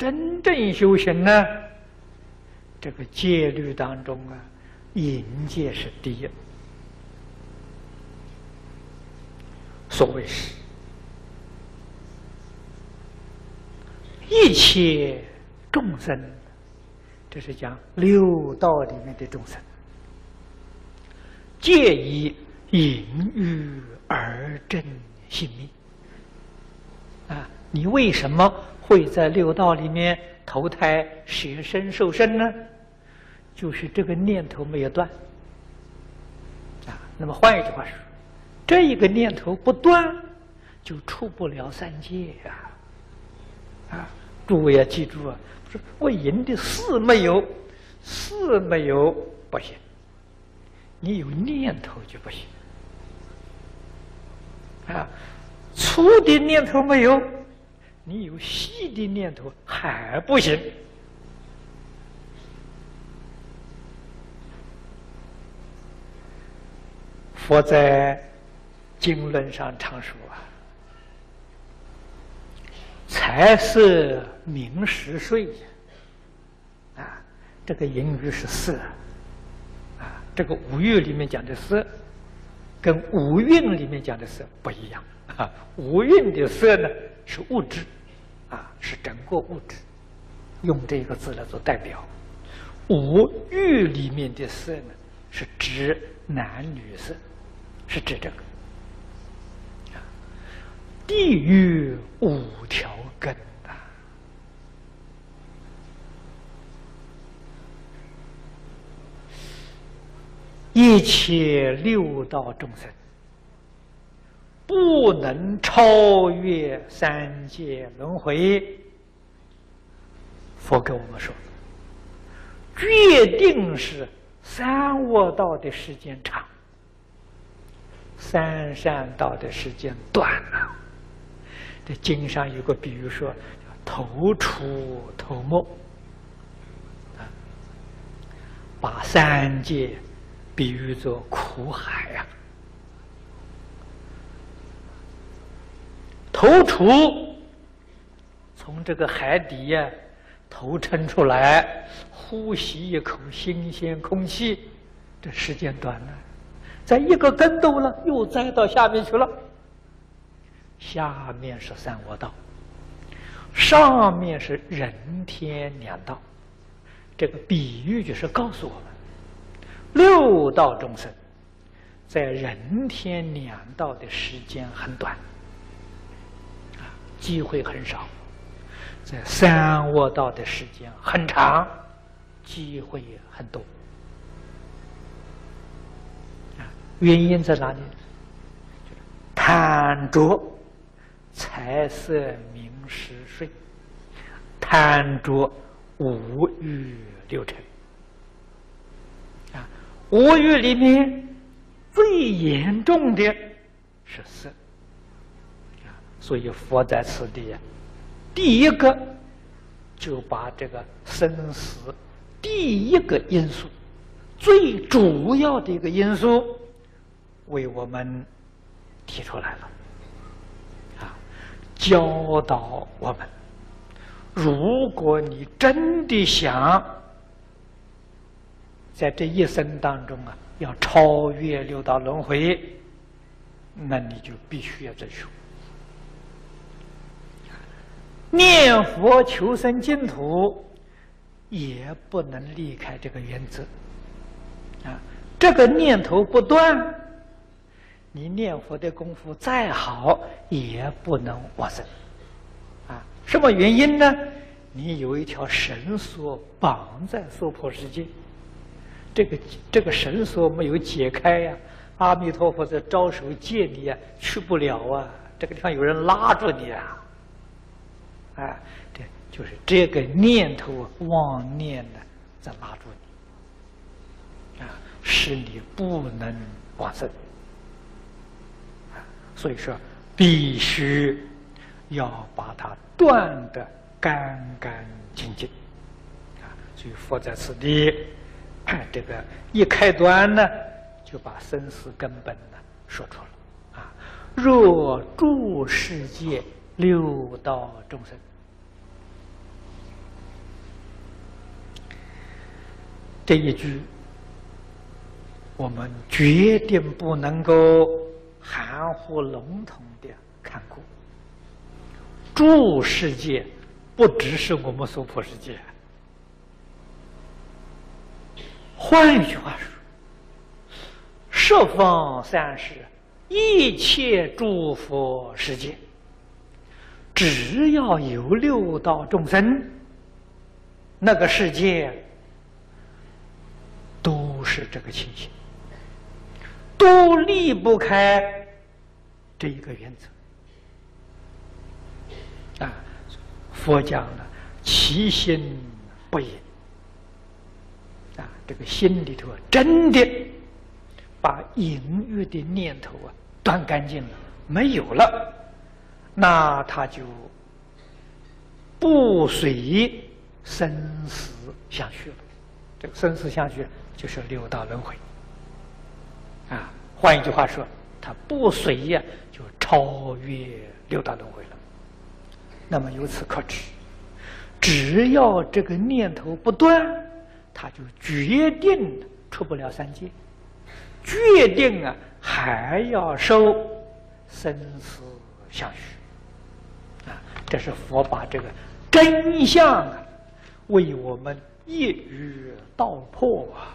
真正修行呢，这个戒律当中啊，淫戒是第一。所谓是，一切众生，这是讲六道里面的众生，皆以淫欲而正性命。啊，你为什么会在六道里面投胎、舍身、受身呢？就是这个念头没有断。啊，那么换一句话说。这一个念头不断，就出不了三界呀！啊，诸位要记住啊！说我赢的事没有，事没有不行，你有念头就不行。啊，粗的念头没有，你有细的念头还不行。佛在。经论上常说啊，财色名食睡啊，这个淫欲是色啊，这个五欲里面讲的色，跟五蕴里面讲的色不一样啊。五蕴的色呢是物质啊，是整个物质，用这个字来做代表。五欲里面的色呢是指男女色，是指这个。地狱五条根呐，一切六道众生不能超越三界轮回。佛给我们说，决定是三恶道的时间长，三善道的时间短了。这经上有个比喻说，叫头出头没，把三界比喻作苦海呀。头出，从这个海底呀，头撑出来，呼吸一口新鲜空气，这时间短了，在一个跟斗了，又栽到下面去了。下面是三恶道，上面是人天两道。这个比喻就是告诉我们，六道众生在人天两道的时间很短，机会很少；在三卧道的时间很长，机会很多。啊，原因在哪里？贪着。财色名食睡，贪着五欲六尘啊！五欲里面最严重的是色！所以佛在此地啊，第一个就把这个生死第一个因素、最主要的一个因素为我们提出来了。啊教导我们：如果你真的想在这一生当中啊，要超越六道轮回，那你就必须要遵守念佛求生净土，也不能离开这个原则啊。这个念头不断。你念佛的功夫再好，也不能往生，啊，什么原因呢？你有一条绳索绑在娑婆世界，这个这个绳索没有解开呀，阿弥陀佛在招手借你啊，去不了啊，这个地方有人拉住你啊，啊，这就是这个念头妄念呢，在拉住你，啊，使你不能往生。所以说，必须要把它断得干干净净啊！所以佛在此地，这个一开端呢，就把生死根本呢说出了啊。若诸世界六道众生，这一句，我们绝对不能够含糊笼统的看过。诸世界，不只是我们娑婆世界。换一句话说，十方三世一切诸佛世界。只要有六道众生，那个世界都是这个情形，都离不开这一个原则啊。佛讲了，其心不隐。这个心里头，真的把淫欲的念头啊断干净了，没有了，那他就不随生死相续了。这个生死相续就是六道轮回啊。换一句话说，他不随呀，就超越六道轮回了。那么由此可知，只要这个念头不断。他就决定出不了三界，决定啊还要受生死相续，这是佛把这个真相啊为我们一语道破啊。